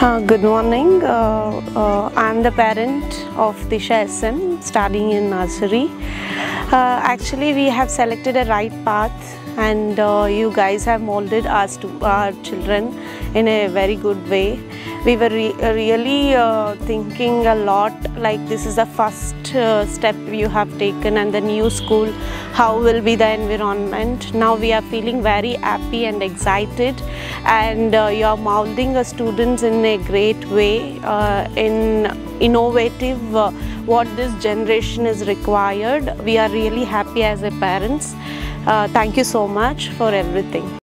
Uh, good morning. Uh, uh, I'm the parent of Disha SM studying in nursery. Uh, actually, we have selected a right path, and uh, you guys have molded us to our children in a very good way. We were re- really uh, thinking a lot like this is the first uh, step you have taken, and the new school, how will be the environment. Now we are feeling very happy and excited, and uh, you are molding the students in a great way, uh, in innovative. Uh, what this generation is required. We are really happy as a parents. Uh, thank you so much for everything.